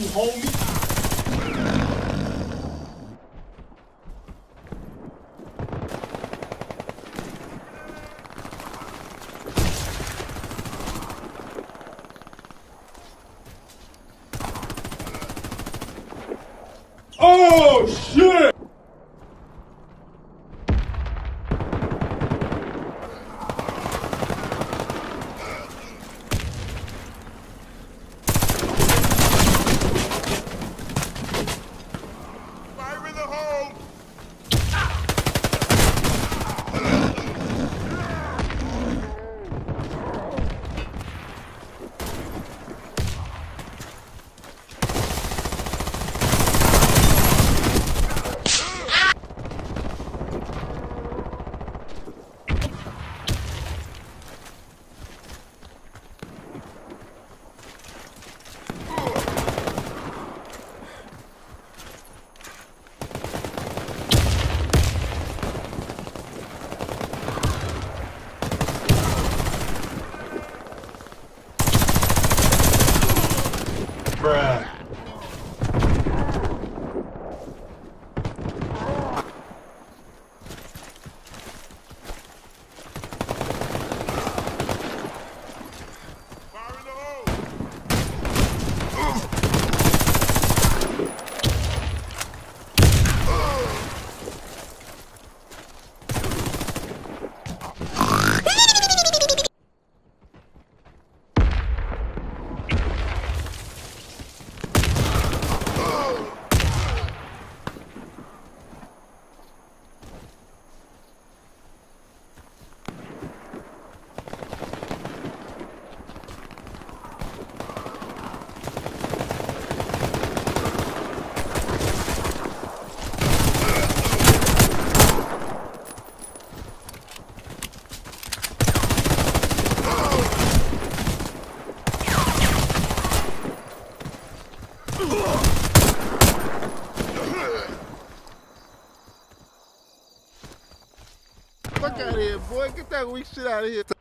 you, homie. Oh, shit! we shit out of here.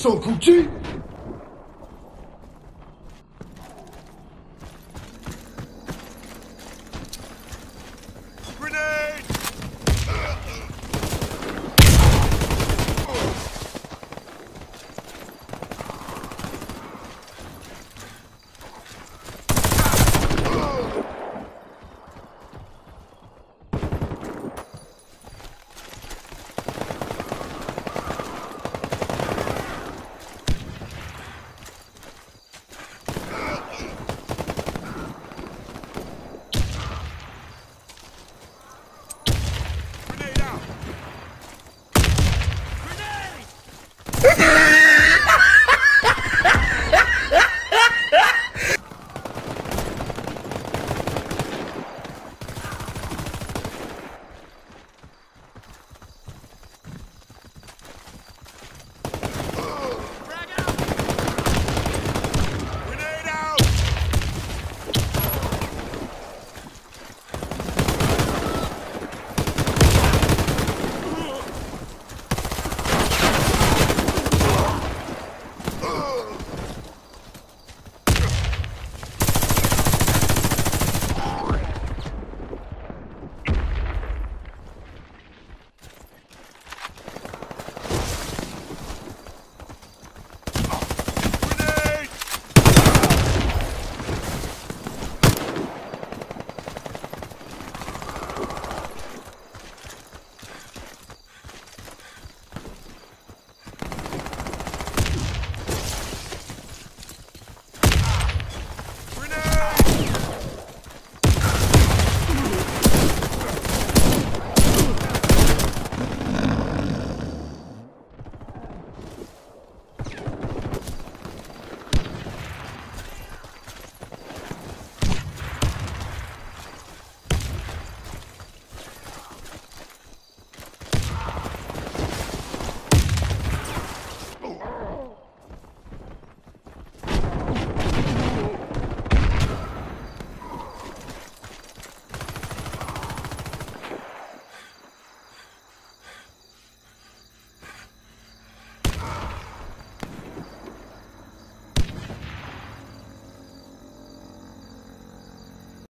sont coutus.